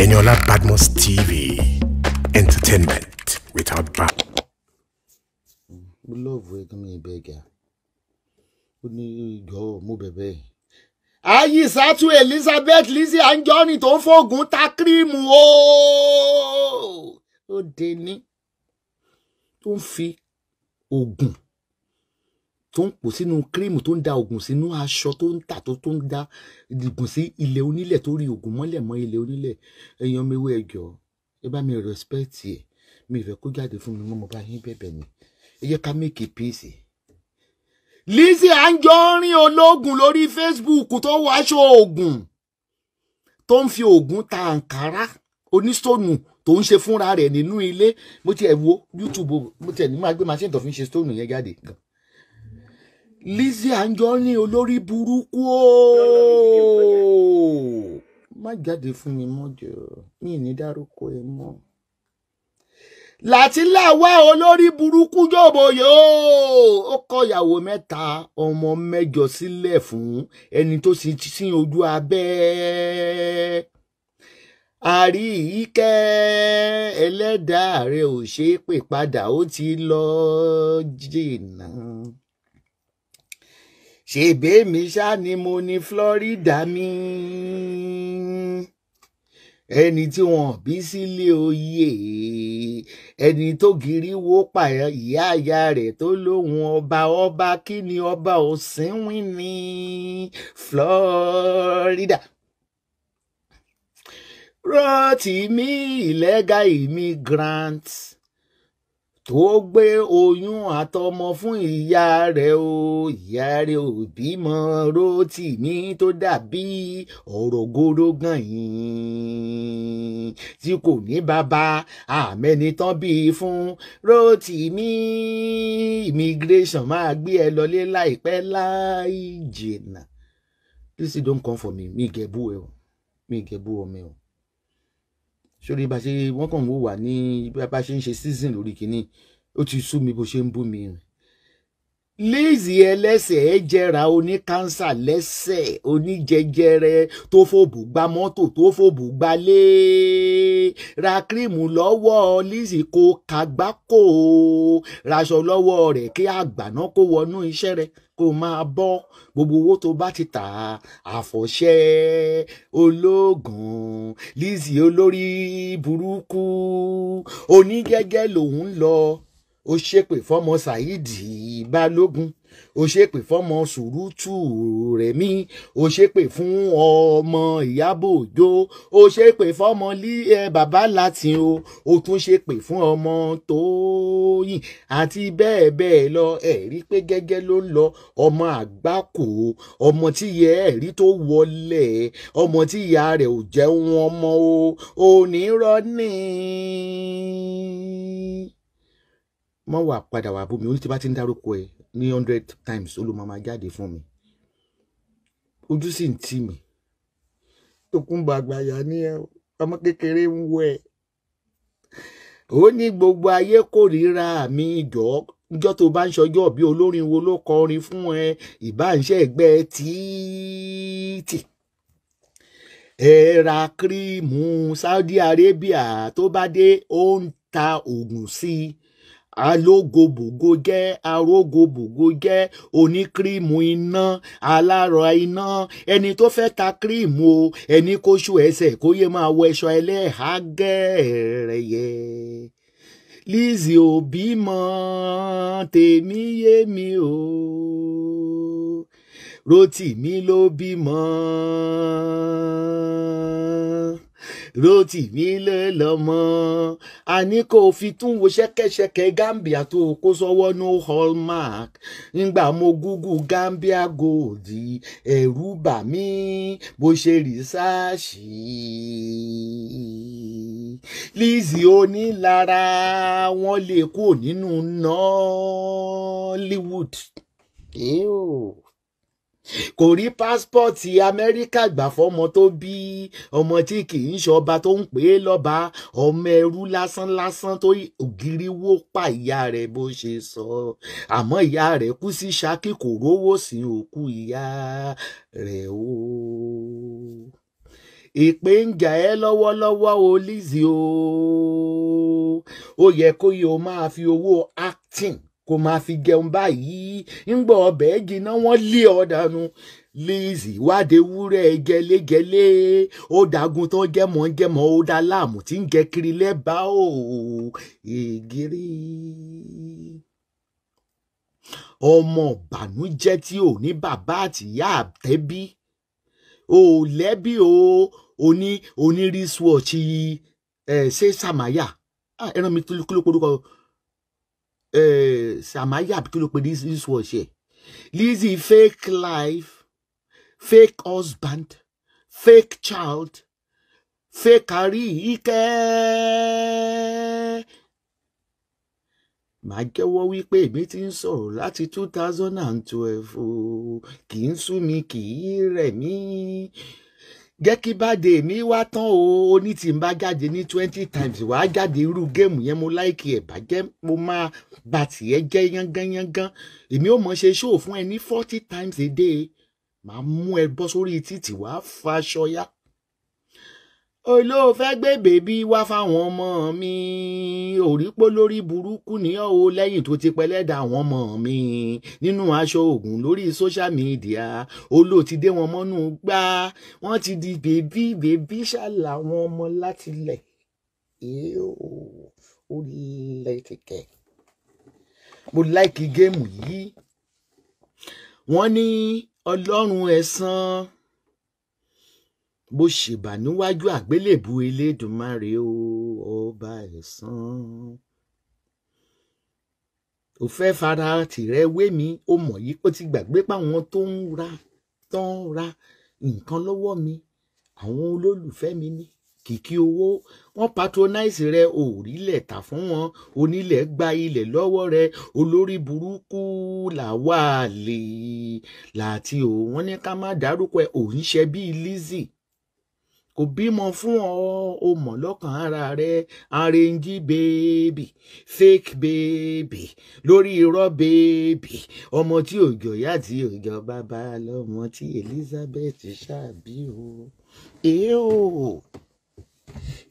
Eniola Badmus TV. Entertainment without bad. mo lọ́ọ̀bù ẹ̀ gan mi ìbẹ̀gà ó ní ìjọ mo bẹ̀bẹ̀. ayisatu elizabeth lizzie anjorin tó ń fògùn ta kírímù ooo ó dé ní tó ń tó ń pò sínú kírímù tó ń da oògùn sínú aṣọ tó ń tà tó tó ń da ìdìgùn sí ilẹ̀ onílẹ̀ tó rí oògùn mọ́lẹ̀ mọ́ ilẹ̀ onílẹ̀ ẹ̀yàn mi wé ẹjọ́ ẹ bá mi respect ẹ̀ mi ìfẹ́ kó jáde fún mi mọ́ mo bá yín bẹ̀bẹ̀ ni ẹ jẹ́ ká make peace. Lizzie Anjorin ológun lórí Facebook tó wọ aṣọ oògùn tó ń fi oògùn ta àǹkárá onístóònù tó ń ṣe fúnra rẹ̀ nínú ilé mo tiẹ̀ wo YouTube mo tiẹ̀ ní máa gbé machine tó fi ń ṣe stóònù yẹn jáde gan. Lizzie Anjorin olórí burúkú ooo má jáde fún mi mọ́jọ mi ní dárúkọ ẹ mọ́. Látìláwá olórí burúkú jòbó yóò ó kọ ìyàwó mẹ́ta ọmọ mẹ́jọ sílẹ̀ fún ẹni tó sì sin ojú abẹ́. Àríkẹ́ ẹlẹ́dàá rẹ̀ ò ṣe é pè padà ó ti lọ jìnnà ṣèbémi ṣá ni mo ní Florida mi? Ẹni tí wọn bí sílé oyè ẹni tó gírí wó pààyà ìyá ìyá rẹ̀ tó lóhùn ọba ọba kí ni ọba òsínwín ní Florida. Rotimi illegal immigrant tó gbé oyún àtọmọ fún ìyá rẹ̀ o. Ìyá rẹ̀ ò bímọ Rotimi tó dàbí ọ̀rọ̀ górógàn yìí tí kò ní bàbá àmẹ́ni tán bíi fún Rotimi immigration máa gbé ẹ lọlé láìpẹ́ láì jìnnà. Lizzy don come for me. Mi gẹ̀bú ẹ o. Mi gẹ̀bú ọmọ ẹ o sórí bá ṣe wọ́n kàn ń wò wá ní bá ṣe ń ṣe season lórí kínní ó ti sú mi bó ṣe ń bú mi rìn Lizzy ẹlẹ́sẹ̀ ẹ jẹra oní kánsà lẹ́sẹ̀ oníjẹjẹrẹ tó fòbù gba mọ́tò tó fòbù gbalé. Ra kírímù lọ́wọ́ Lizzy kó kagbákò raṣọ lọ́wọ́ rẹ̀ kí àgbàná kó wọnú iṣẹ́ rẹ̀ kó máa bọ́. Gbogbo owó tó bá ti tà àfọ̀ṣẹ́ ológun. Lizzy olórí burúkú. Onígẹ́gẹ́ lòun lọ ó ṣépè fọmọ Saidi Balógun ó ṣépè fọmọ Sùrùtù Rẹ̀mí ó ṣépè fún ọmọ Ìyábọ̀ Òjó ó ṣépè fọmọ bàbá Latin o ó tún ṣépè fún ọmọ Tóyìn àti bẹ́ẹ̀ bẹ́ẹ̀ lọ. Ẹ̀rí pé gẹ́gẹ́ ló ń lọ ọmọ àgbákò ọmọ tí ìyá ẹ̀ rí tó wọlé ọmọ tí ìyá rẹ̀ ò jẹun ọmọ o onírọ́ ní mọ wà padà wà bómi orí tí bá ti ń dárúkọ ẹ ní hundred times ó ló máa máa jáde fún mi. Ojú sì ń tì mí. Tókunbọ̀ Àgbàyà ní ẹ ọmọ kékeré ń wọ ó ní gbogbo ayé kórìíra mi jọ njọ́ tó bá ń ṣọjọ́ bí olórin wo ló kọrin fún ẹ? Ìbáǹṣẹ́ ẹgbẹ́ títì. Ẹ kírímù Saudi Arabia tó bá dé ó ń ta oògùn sí i alógobògo jẹ́ arógobògo jẹ́ oníkírímù iná alárọ̀ iná ẹni tó fẹ́ ta kírímù o ẹni kó ṣú ẹsẹ̀ kó yẹ máa wọ ẹṣọ ẹlẹ́hàá gẹ́rẹ́yẹ. Lizzy ò bímọ tèmi yé mi o Rotimi ló bímọ. Rotimi ló lọ́mọ. A ní kó o fi tún wo ṣẹ́kẹ́ṣẹkẹ̀ Gambia tó kó sọ́wọ́ no hallmark. Nígbà mo google Gambia gold ẹ̀rù bà mí bó ṣe rìsáàṣì Lizzy onílara wọn lè kú nínú Nollywood. Ew kò rí pásítọ̀tì amẹ́ríkà gbà fọ́mọ tó bí ọmọ tí kì í ṣọba tó ń pè é lọ́ba ọmọ ẹrú lásán lásán tó ògiri wó pa ìyá rẹ̀ bó ṣe sọ àmọ́ ìyá rẹ̀ kú sí ṣákì kò rówó sí òkú ìyá rẹ̀ o. èpè ń jà ẹ́ lọ́wọ́lọ́wọ́ o Lizzy o ó yẹ kó yẹ o máa fi owó acting kó máa fi jẹun báyìí. Ńgbọ́ ọbẹ̀ jiná wọ́n lé ọ dànù. Lizzy wáde wúrẹ́ gẹlẹ́gẹlẹ́ ó dagun tó jẹ́mọ́-jẹ́mọ́ ó dá láàmú tí ń jẹ kiri lẹ́bàá o. Ègiri ọmọ ìbànújẹ́ tí ò ní bàbá àtìyá àtẹ́bí. Ò lẹ́bí o. Oní oní wristwatch ẹ ṣé sàmáyà Ah, ẹran mi kí ló porúkọ sàmáyà kí ló pe wristwatch ẹ Lizzy fake life fake husband fake child fake àríyíkẹ́ màá jẹ́wọ́ wípé èmi ti ń sọ̀rọ̀ láti two thousand and twelve kì í jẹ́ kí báde mi wá tán o. Oní tí n bá jáde ní twenty times wàá jáde irú géèmù yẹn mo láìkì ẹ̀ bàjẹ́. Mo máa bá tiẹ̀ jẹ́ yángányángán. Èmi ò mọ̀ ṣe ṣóò fún ẹ ní forty times a day. Màá mú ẹ bọ́ sórí títì wàá faṣọ yá olóòfẹ́ gbé bèbí wá fáwọn ọmọ mi. Òrípò lórí burúkú ní ọ́ lẹ́yìn tó ti pẹ́lẹ́dà àwọn ọmọ mi. Nínú aṣọ òògùn lórí social media olóòtí dé wọn mọ́nú gbá. Wọ́n ti di bèbí bèbí ṣàlà àwọn ọmọ láti lẹ̀. Ó lẹ̀ kẹ̀kẹ́ mo láìkí géèmù yìí. Wọ́n ní ọlọ́run ẹ̀san bó ṣèbà níwájú àgbélébù elédùnmarè o ọba ẹ̀san. Ò fẹ́ fara tìrẹ wé mi ó mọ̀ yìí ó ti gbàgbé páwọn tó ń ra tó ń ra nǹkan lọ́wọ́ mi àwọn olólùfẹ́ mi ní kìkì owó wọ́n patronize rẹ òrílẹ̀ tà fún wọn onílẹ̀ gba ilẹ̀ lọ́wọ́ rẹ olórí burúkú làwa lè láti ò wọ́n ní ká má dárúkọ ẹ òun ṣe bíi Lizzy kò bímọ fún ọ o mọ̀ lọ́kàn ara rẹ. Arrange baby fake baby lórí irọ́ baby. Ọmọ tí òjò yá tí òjò bàbá lọ́mọ tí Elizabeth ṣàbí o. Èé o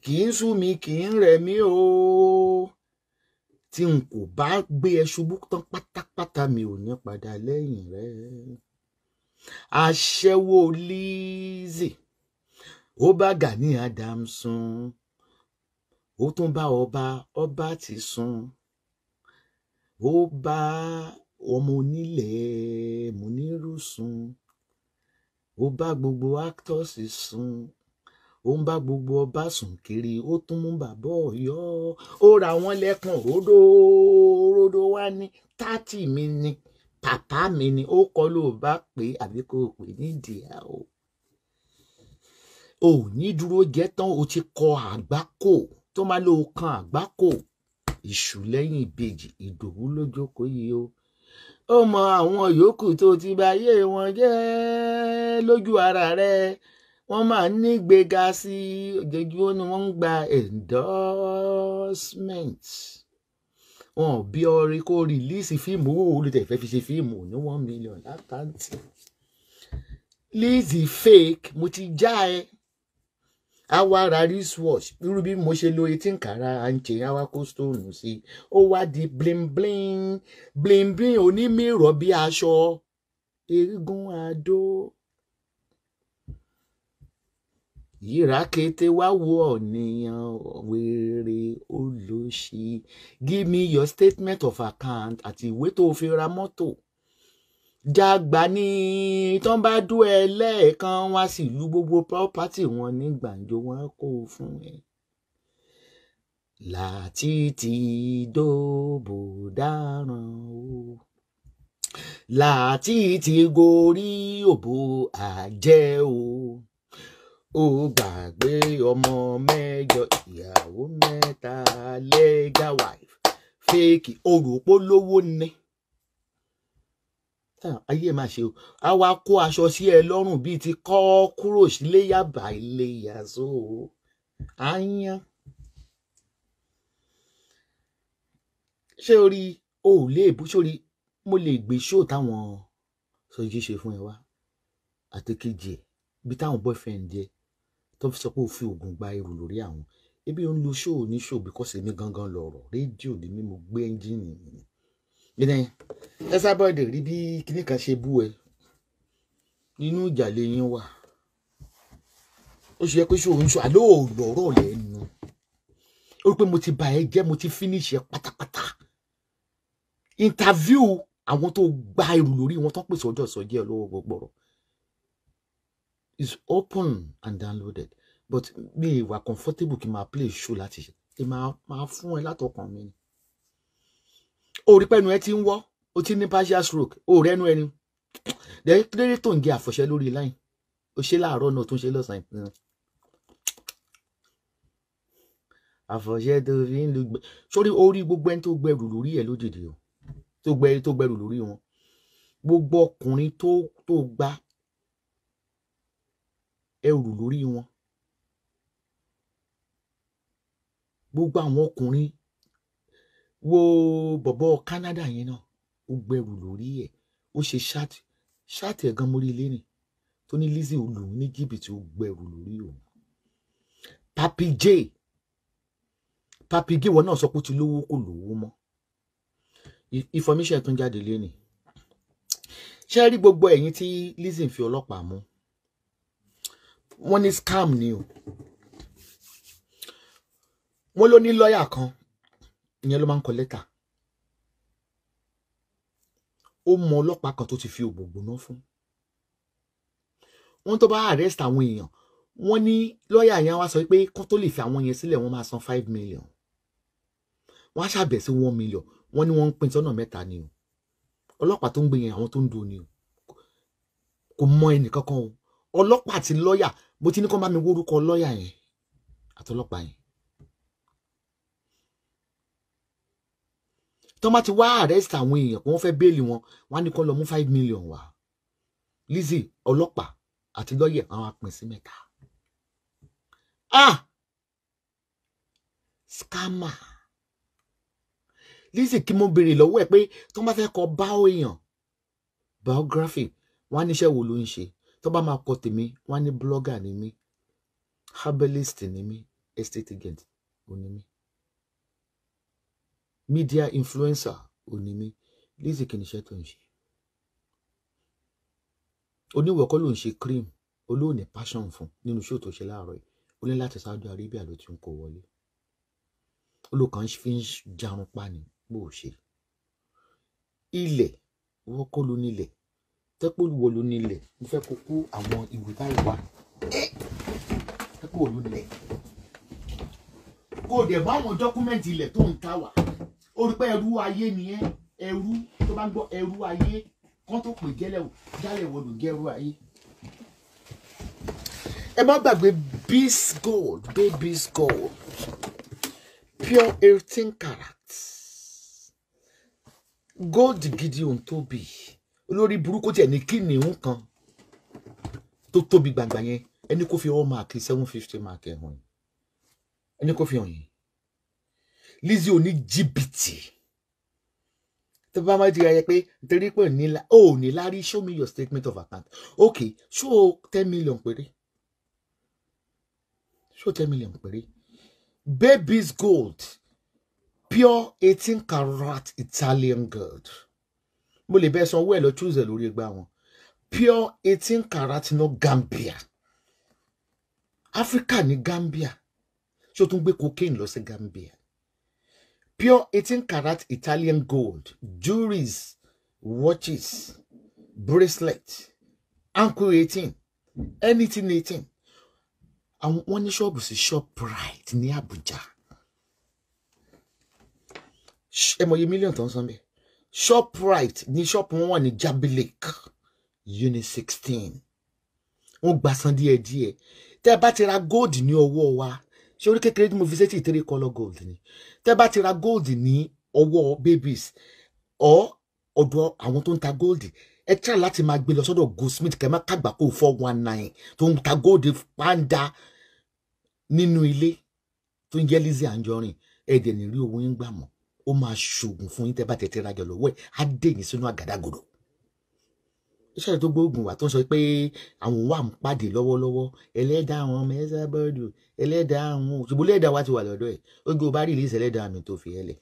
kì í sú mi kì í rẹ̀ mí o. Tí n kò bá gbé ẹ ṣubú tán pátápátá mi ò ní padà lẹ́yìn rẹ. Aṣẹ́wó Lizzy ó bá Gani Adams sùn ó tún bá ọba ọba ti sùn ó bá ọmọ onílẹ̀ Muniru sùn ó bá gbogbo actors sùn ó ń bá gbogbo ọba sùn kiri ó tún mú bàbá Ọ̀yọ́. Ó ra wọn lẹ́kùn ródó ródó wá ní tátì mi ni pàpá mi ni. Ó kọ́ ló bá pé àbí kò pè nídìí àwọn ò ní dúró jẹ́ tán o ti kọ àgbákò. Tó máa lò kan àgbákò. Ìṣù lẹ́yìn ìbejì ìdòwú lójókòó yìí o. Ó mọ àwọn yòókù tó ti bá yé wọn jẹ́. Lójú ara rẹ wọ́n máa ń ní gbéga sí ojoojúmọ́ ni wọ́n ń gba endorsement. Wọn ò bí ọrí kó rìlíìsì fíìmù. Owó olùtẹ̀ fẹ́ fi ṣe fíìmù? Ní one million lákàntì. Lizzy fake. Mo ti já ẹ àwa ra wristwatch. Irú bí mo ṣe lo etí nkàrà àǹtí àwa kó stone sí. Ó wá di bling bling. Bling bling onímìíràn bí aṣọ. Eégún adó. Yíra kété wá wo ọ̀nìyàn wèrè olóṣì. Give me your statement of account àti ìwé tó fi ra mọ́tò jàgbá ní tán bá dú ẹ lẹ́ẹ̀kan wá sí ìlú gbogbo property wọn ní gbàǹjo wọn kó fún ẹ. láti ti dóbò dáràn o. Láti ti gorí òbò àjẹ́ o. Ó gbàgbé ọmọ mẹ́jọ ìyàwó mẹ́ta legal wife. Fake oròpó lówó ni ayé máa ṣe o. A wá kó aṣọ sí ẹ lọ́rùn bíi ti kọ́ kúrò sílé yàbá ilé yàzó àyàn. ṣé orí o ò lè bú sórí mo lè gbé ṣó táwọn sọjí ṣe fún ẹ wá. Àti kejì ẹ bí táwọn boyfriend jẹ tó fi sọ pé ó fi oògùn gba ẹrù lórí àwọn. Ebi ń lo ṣóò ní ṣóò because èmi gangan lọ̀rọ̀. Rédíò ni mi mo gbé ẹ́ńjìnì mi ẹ sábọ̀dẹ̀ rí bí kinní kan ṣe bú ẹ. Nínú ìjà lẹ́yìn wà. Ó ṣe yẹ pé ń ṣó àlọ́ ò lọ́rọ̀ lẹ́nu ó rí pé mo ti bà ẹ́ jẹ́ mo ti finish ẹ pátápátá. Interview àwọn tó gba ẹrù lórí wọn tó pèsè ọjọ́ ìsọjí ẹ lọ́wọ́ gbogbo ọ̀rọ̀. Is open and downloaded. But mi wà comfortable kí n máa play show láti ṣe. Ẹ máa fún ẹ látọkàn mi ni ó rí pẹ́nu ẹ ti ń wọ́ ó ti ní partial stroke ó rẹ́nu ẹni. Lẹ́yìn tó ń gé àfọ̀ṣẹ́ lórí line. Ó ṣe láàárọ̀ náà tó ń ṣe lọ́sàn-án. Àfọ̀ṣẹ́ tó fi ń lu gbẹ. Sórí orí gbogbo ẹni tó gbẹrù lórí ẹ lódìdí o. Tó gbẹ tó gbẹrù lórí wọn. Gbogbo ọkùnrin tó tó gba ẹrù lórí wọn. Gbogbo àwọn ọkùnrin wo bọ̀bọ̀ Canada yẹn náà ó gbẹrù lórí ẹ̀. Ó ṣe ṣáàtì ṣáàtì ẹ̀ gan mórí ilé nì tó ní Lizzy olùwìn ní jìbìtì ó gbẹrù lórí òun. Papi J. Papi J wọn náà sọ pé ó ti lówó kò lówó mọ́. Information tó ń jáde lénìí ṣé rí gbogbo ẹ̀yin tí Lizzy fi ọlọ́pàá mú? Wọ́n ní scam ni o. Wọ́n ló ní lọ́ọ̀yà kan ìyẹn ló máa ń kọ lẹ́tà. Ó mọ ọlọ́pàá kan tó ti fi ògbògbò náà fún. Wọ́n tó bá arrest àwọn èèyàn wọ́n ní lọ́ọ̀yà yẹn wá sọ pé kó tó lè fi àwọn yẹn sílẹ̀ wọ́n máa san five million. Wọ́n á ṣàbẹ̀ sí one million. Wọ́n ní wọ́n ń pín sọ́nà mẹ́ta ni o. Ọlọ́pàá tó ń gbé àwọn tó ń do ni o. Kò mọ ẹnì kankan o. Ọlọ́pàá àti lọ́ọ̀yà bó ti ní kó bá mi wórúkọ lọ́ọ̀yà yẹn àtọlọ́pàá yẹn tó má ti wá arrest àwọn èèyàn wọ́n fẹ́ bẹ́ẹ̀lì wọn wọ́n á ní kó lọ mú five million wá. Lizzy ọlọ́pàá àti lọ́ọ̀yà àwọn apín sí mẹ́ta. Ah! Scammer. Lizzy kí mo béèrè lọ́wọ́ ẹ̀ pé tó bá fẹ́ kọ bá èèyàn biography wọ́n á níṣẹ́ wo ló ń ṣe? Tó bá máa kọ tèmi wọ́n á ní blogger ni mí herbalist ni mí estate agent ò ní mí media influencer ò ní mí Lizzy kí ni iṣẹ́ tó ń ṣe? Oníwọ̀ kọ́ ló ń ṣe cream. Olóòní passion fún nínú show tó ṣe láàárọ̀ yìí. Ó ní láti Saudi Arabia ló ti ń kó wọlé. Olùkàn fi ń jarun pa ni bó ṣe. Ilẹ̀ wọ́n kọ́ ló nílẹ̀. Tẹ́pọ̀ wo ló nílẹ̀. Mo fẹ́ kó kó àwọn ìwé báyìí wá. Tẹ́pọ̀ ló nílẹ̀. Kó dẹ̀ bá àwọn dọ́kúmẹ́ǹtì ilẹ̀ tó ń ta wá pé ẹrú ayé nìyẹn ẹrú tó bá ń gbọ́ ẹrú ayé kán tó pè jẹ́lẹ̀ jálẹ̀ wò ló jẹ́ ẹrú ayé. ẹ má gbàgbé bis gold baby's gold. Pure eighteen carats gold gidi òun tóbi. Olórí burúkú tiẹ̀ ní kìnìún kan tó tóbi gbàgbà yẹn. Ẹni kó fi ọwọ́ máàkì seven fifty máàkì ẹ̀hún ẹni kó fi hàn yín Lizzy oní jìbìtì. Tó bá máa di ayẹ pé nítorí pé ò ní ní lárí show me your statement of account. Ok show ten million péré? Show ten million péré? Baby's gold pure eighteen carat Italian gold. Mo lè bẹ́ẹ̀ san owó ẹ̀ lọ choose ẹ̀ lórí ẹgbẹ́ wọn pure eighteen carat no Gambia. Africa ní Gambia. Ṣé o tún gbé cocaine lọ sí Gambia pure eighteen carat Italian gold jewelries watches bracelet ankle eighteen anything eighteen. Àwọn wọn ní ṣọ́ọ̀bù sí Shoprite ní Abuja. Ẹ mọ̀ iye mílíọ̀nù tó ń san bẹ́ẹ̀. Shoprite ní ṣọ́ọ̀bù wọn wà ní Jabi Lake unit sixteen. Wọ́n gbà san díẹ̀díẹ̀. Tẹ́ ẹ bá ti ra gold ní wa ṣé orí kékeré tí mo fi sétí three colour gold ni? Tẹ́ bá ti ra gold ní ọwọ́ babies ọ ọ̀dọ̀ àwọn tó ń ta gold ẹ tíra láti máa gbé lọ sọ́dọ̀ goldsmith kẹ́ má kàgbà kó four one nine tó ń ta gold pàǹdà nínú ilé tó ń jẹ́ Lizzy Anjorin. Ẹ̀ẹ́dẹ̀ ní rí owó yín gbà mọ́. Ó máa ṣoògùn fún yín tẹ́ bá tètè rajà lọ́wọ́ ẹ̀. Á dé sínú àgádágodo iṣẹ́ tó gbóògùn wà tó ń sọ pé àwọn wà ń pàdé lọ́wọ́lọ́wọ́. Ẹlẹ́dàá àwọn ọmọ ẹ̀sà bọ́ọ̀dù ẹlẹ́dàá àwọn òṣùbù lẹ́dàá wa ti wà lọ́dọ̀ ẹ̀. Ó gbé o bá rìlíìsì ẹlẹ́dàá mi tó fi ẹlẹ̀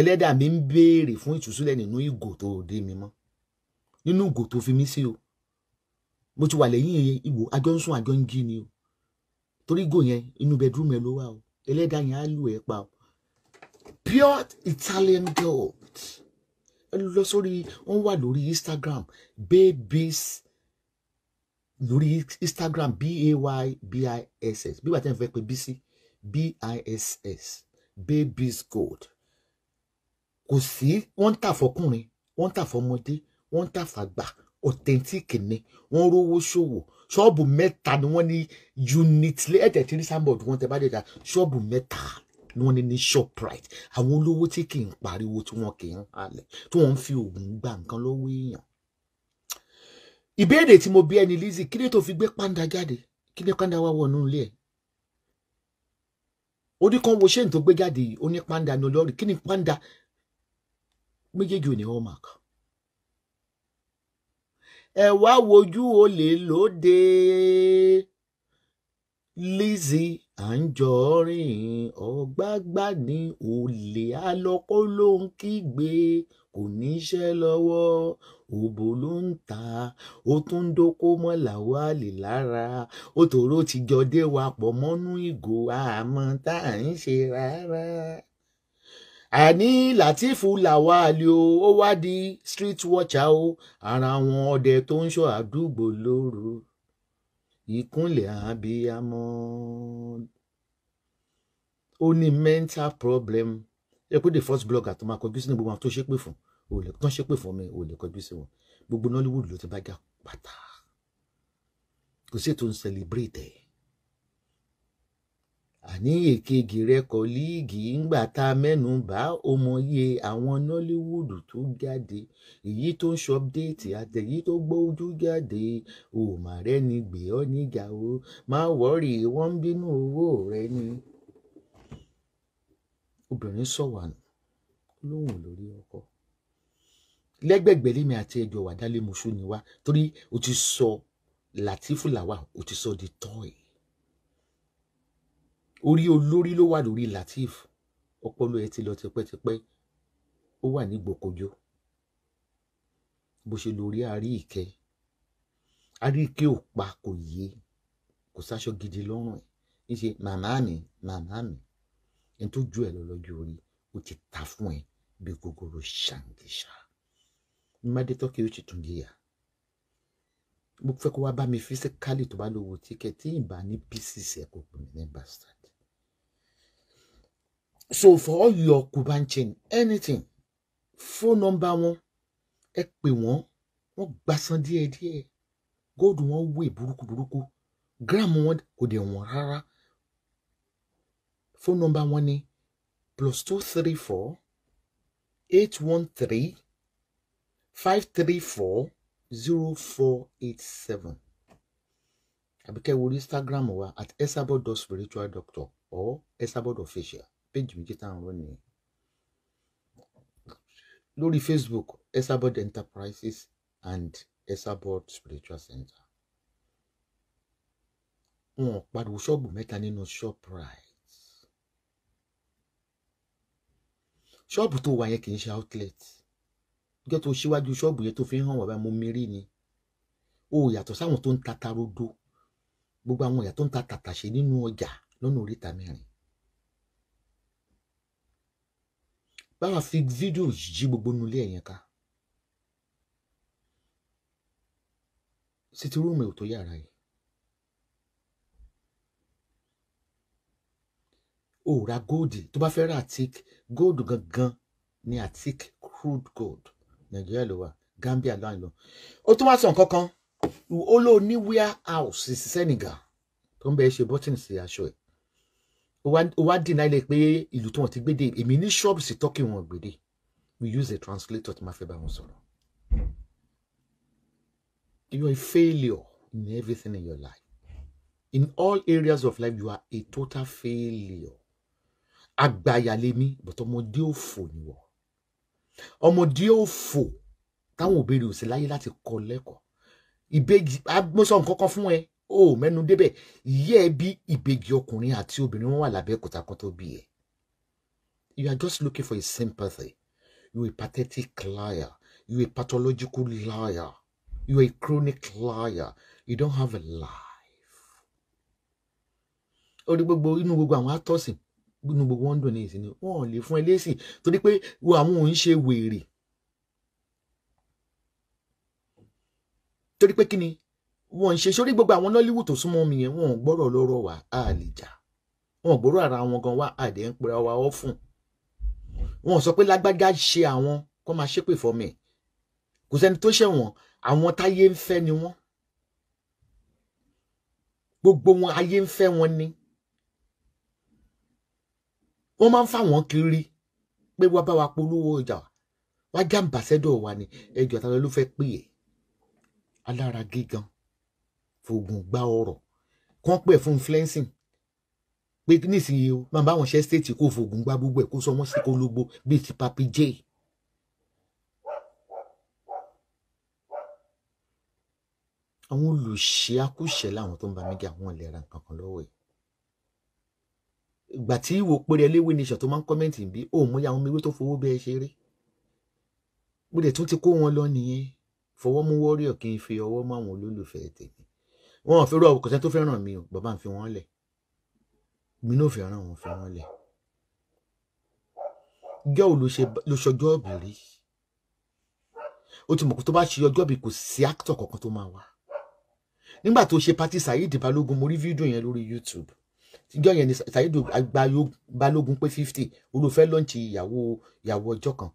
ẹlẹ́dàá mi ń béèrè fún ìtúsílẹ̀ nínú ìgò tó dé mi mọ́. Nínú ìgò tó fi mí sí o. Mo ti wà lẹ́yìn ìwò àjọ ń sùn àjọ ń jí ni o. Torí ìgò yẹn inú bedroom ẹ ló wà o. Ẹlẹ́dàá yẹn á lù ẹ́ pa o. Pure Italian gold lọ sórí wọn wà lórí Instagram babies lórí Instagram b-a-y-b-i-s-s bí wàá tẹ́ ń fẹ́ pé b-i-s-s babies gold. Kò sí wọ́n ń tà fọkùnrin wọ́n ń tà fọmọdé wọ́n ń tà fàgbà authentic ni wọ́n rówó ṣòwò. Ṣọ́ọ̀bù mẹ́ta ni wọ́n ní unit ẹ̀tẹ̀ tí ní sábọ̀dù wọn tẹ bá dé ta ṣọ́ọ̀bù mẹ́ta ni wọ́n ní ní shoprite. Àwọn olówó tí kì í pariwo tí wọ́n kì í halẹ̀ tí wọ́n ń fi oògùn gba nǹkan lọ́wọ́ èèyàn. ìbéèrè tí mo bí ẹni Lizzy kí ni tó fi gbé pàǹdà jáde? Kí ni pàǹdà wá wọnú ilé ẹ̀? Orí kan wo ṣéǹ tó gbé jáde yìí ó ní pàǹdà ní olórí. Kí ni pàǹdà méjèèjì ò ní hallmark. Ẹ wá wojú olè lóde. Lizzy Anjorin ọ̀gbágbá ní olè alọ́kọ́ ló ń kígbe. Kò níṣẹ́ lọ́wọ́ òbò ló ń ta. Ó tún ń dóko mọ́ Làwálì lára. Ó tòró ti jọ dé wa pọ̀ mọ́nú ìgò àmọ́ tá à ń ṣe rárá. Àní látìfù làwálì o ó wá di street watcher o. Ara wọn ọdẹ tó ń ṣọ́ àdúgbò lóru ìkúnlẹ̀ àbíyamọ ó ní mental problem. Ẹ pé the first blogger tó máa kọjú sí ní gbogbo àwọn tó ṣépè fún ò lè tán ṣépè fún mi ò lè kọjú sí wọn. Gbogbo Nollywood ló ti bá jà pátá. Kò sí ètò ń celebrate ẹ̀ àní èkejì rẹ kọlíìgì ńgbà tá a mẹ́nu bà ọmọye àwọn Nollywood tó jáde èyí tó ń ṣọpdéètì àtẹ̀yí tó gbójú jáde. Ò mà rẹ́ni gbé ọ́ níjà o má wọ́ọ̀rì wọ́n ń bínú owó rẹ ni. obìnrin sọ̀wà lóhùn lórí ọkọ. Lẹ́gbẹ̀gbẹ̀ lémi àti ẹjọ́ wàdálé mọṣú ni wá torí o ti sọ Latifu Lawal o ti sọ di tọ́ì orí olórí ló wà lórí Latif ọpọlọ ẹ ti lọ tipẹ́tipẹ́. Ó wà ní gbòkojó bó ṣe lórí àárí ìkẹ. Ò pa kò yé. Kò sáṣọ gidi lọ́rùn ẹ̀. Níṣe màmá mi màmá mi. Ẹni tó ju ẹ lọ lọ́jọ́ orí ó ti ta fún ẹ bí gogoro ṣàǹgìṣà. Mímádé tọ́kì ó ti tún díyà mo fẹ́ kó wá bá mi físíkálì tó bá lówó tíkẹ́ẹ̀tì ìbá ní pieces ẹ̀ kò pè mí ní bastard. So for all your Cuban chain anything phone number wọn ẹ pè wọ́n wọ́n gbasan díẹ̀díẹ̀. Góòdù wọn wé burúkú burúkú. Gíráàmù wọn kò dẹ̀ wọ́n rárá. Phone number wọn ni plus two three four eight one three five three four zero four eight seven. Àbíkẹ́ wo instagram wa at esabod spiritual doctor or esabod official page méjì táwọn rọ nìyẹn lórí facebook esabod enterprises and esabod spiritual center. Wọn pariwo ṣọ́ọ̀bù mẹ́ta nínú shoprite. Ṣọ́ọ̀bù tó wà yẹn kì í ṣe outlet. Jẹ́ tó ṣíwájú ṣọ́ọ̀bù yẹn tó fi ń hàn wá bá mo mérí ni. O yàtọ̀ sáwọn tó ń ta tarodo. Gbogbo àwọn ìyá tó ń ta tàtàṣé nínú ọjà lọ́nà oríta mẹ́rin báwa fi fídíò yí gbogbo nulẹ̀ ẹ̀yẹn ká. Sítí rúùmù ò tó yàrá yìí? O ra góòdì tó bá fẹ́ ra àtík góòdù gangan ní àtík crude gold. Nàìjíríà ló wà gambia láì lọ ó tún wá sọ nǹkan kan. Ó ló ní warehouse sí senegal tó ń bẹ ṣe bọ́tìnì sí aṣọ ẹ̀ ó wá dìnnà ilé pé ìlú tí wọ́n ti gbédè èmi ní ṣọ́ọ̀bù sí tọ́kì wọn gbédè we use a translator tí máa fẹ́ bá wọn sọ̀rọ̀. You are a failure in everything in your life. In all areas of life you are a total failure. Àgbàyà lèmi but ọmọdé òfò ni wọ́n ọmọdé òfò táwọn òbí rẹ̀ ò sí láyé láti kọ́ lẹ́kọ̀ọ́. Ìbejì mo sọ nǹkan kan fún ẹ ò mẹ́nu débẹ̀. Ìyá ẹ bí ìbejì ọkùnrin àti obìnrin wọn wà lábẹ́ òkúta kan tó bí ẹ. You are just looking for a sympathy. You a pathetic liar. You a pathological liar. You a chronic liar. You don't have a life. Orí gbogbo inú gbogbo àwọn atọ́sìn inú gbogbo wọn ń dùn ní ìsinmi wọn ò lè fún ẹ lésì torí pé àwọn òun ṣe wèrè. Torí pé kí ni wọn ń ṣe sórí gbogbo àwọn nollywood tó súnmọ́ mi yẹn? Wọn ò gbọ́rọ̀ lọ́rọ̀ wá á lè jà. Wọn ò gbọ́rọ̀ ara wọn gan wá àdé ń pera wa ọ́ fún wọn sọ pé lágbájá ṣe àwọn kó máa ṣépè fọmọ ẹ̀ kò sẹ́ni tó ṣẹ̀wọ̀n. Àwọn táyé ń fẹ́ ni wọ́n. Gbogbo wọn ayé ń fẹ́ wọn ni. Wọ́n máa ń fà wọ́n kiri pé wá bá wa polówó ọjà wá já ambassador wa ni. Ẹjọ́ ta ló fẹ́ pè é? Alára gígan fògùn gba ọ̀rọ̀. Kàn pè fún influencing. Pé nísìnyí o máa bá wọn ṣe state kó fògùn gba gbogbo ẹ̀ kó sọ wọ́n sí kólógbó bíi ti papi j. àwọn olùṣe akúṣẹ̀ làwọn tó ń bá mi gé àwọn ìlera nǹkan kan lọ́wọ́ ẹ̀. Ìgbà tí ìwò péré eléwé nation tó máa ń kọ́mẹ́ǹtì bí òun mú àwọn ewé tó fowó bẹ́ẹ̀ ṣe rí mo dẹ̀ tún ti kó wọn lọ nìyẹn. Fọwọ́ mú wọ́ríọ̀ kí fi ọwọ́ mú àwọn olólùfẹ́ tèmi wọn ò fi rọ kò sẹ́ni tó fẹ́ràn mi o. Bàbá ń fi wọ́n lẹ̀. Mi náà fẹ́ràn wọn fi wọ́n lẹ̀. Gẹ́ò ló ṣọjọ́ ọ̀bì rí. Ó ti mọ̀ pé tó bá ṣe ọjọ́ ọ̀bì kò sí actor kankan tó máa wá nígbà tó ṣe pati Saheed Balógun mo rí fídíò yẹn lórí YouTube. Tíjọ́ yẹn ni Saheed Balógun pé fifty. Olùfẹ́ lọ́ǹchì ìyàwó ìyàwó ọjọ́ kan.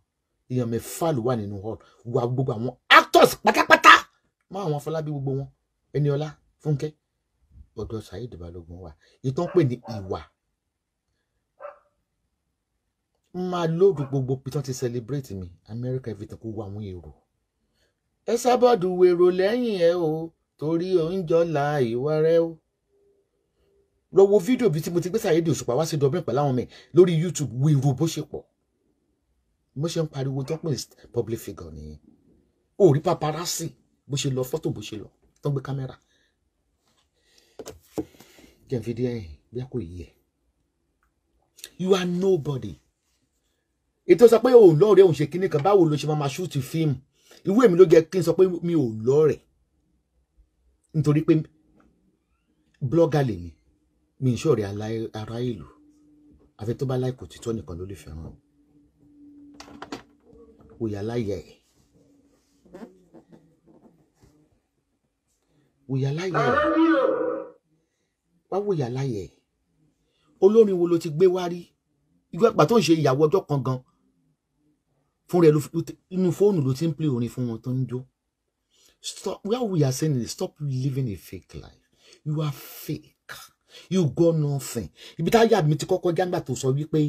Èèyàn mẹ́fà ló wà nínú hall. Wà gbogbo àwọn actors pátápátá. Máa àwọn Afọlábí gbogbo wọn. Ẹniọlá Fúnkẹ́ ọ̀dọ̀ Saheed Balógun wà. Ń pè ní ìwà. Máa lóòdù gbogbo wọ́n ti celebrate mi. America everything kó wọ àwọn èrò. Ẹ sábọ́ọ̀dù wèrò lẹ́yìn ẹ o torí oúnjọ́la ìwà rẹ o. Lọ wo fídíò bíi tí mo ti gbé Saheed Òṣùpá wá sí Dublin pẹ̀lú àwọn mi lórí YouTube wèrò bó ṣe pọ̀. Bó ṣe ń pariwo tó public figure nìyẹn. Ó rí paparazzi bó ṣe lọ fọ́tò bó ṣe lọ tó kámẹ́rà jẹ́ n kò yí you are nobody. Ètò sọ pé òun lọ́ọ̀rẹ́ òun ṣe kinní kan báwo ló ṣe máa máa ṣúùtì fíìmù ìwé mi ló jẹ́ kí n sọ pé mi ò lọ́ọ̀rẹ́ nítorí pé blọ́gà lèmi mi ì ṣọ̀rẹ́ ará ìlú. Àfi tó bá láìkò títọ́ nìkan ló lè fẹ́ràn òyà láyà ẹ̀. Òyà láyà ẹ̀ wá wòyà láyà ẹ̀. Olórin wo ló ti gbé wá rí? Ìgbà àgbà tó ń ṣe ìyàwó ọjọ́ kan gan. Fún rẹ̀ inú fóònù ló ti ń play orin fún wọn tó ń jó. Stop where we are saying is stop living a fake life. You are fake. You got nothing. Ibi táyà mi ti kọ́kọ́ jágbà tó sọ wípé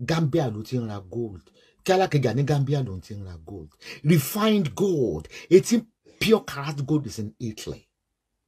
Gambia ló ti ń ra gold. Kí alákejì ní Gambia ló ti ń ra gold. Refined gold. Eighteen pure carat gold is in Italy.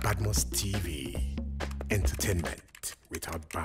Badmos TV. Entertainment without bounds.